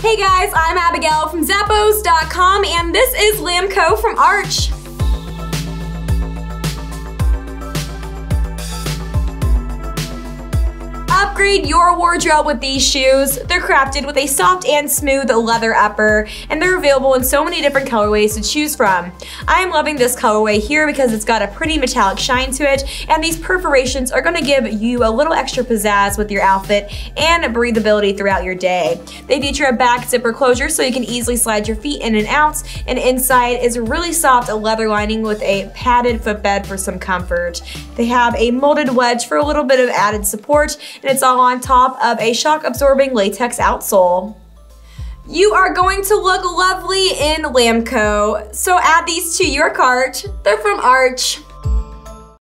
Hey guys, I'm Abigail from Zappos.com and this is Lambko from Arche. Upgrade your wardrobe with these shoes. They're crafted with a soft and smooth leather upper, and they're available in so many different colorways to choose from. I am loving this colorway here because it's got a pretty metallic shine to it, and these perforations are gonna give you a little extra pizzazz with your outfit and breathability throughout your day. They feature a back zipper closure so you can easily slide your feet in and out, and inside is a really soft leather lining with a padded footbed for some comfort. They have a molded wedge for a little bit of added support, and it's on top of a shock absorbing latex outsole. You are going to look lovely in Lambko, so add these to your cart. They're from Arche.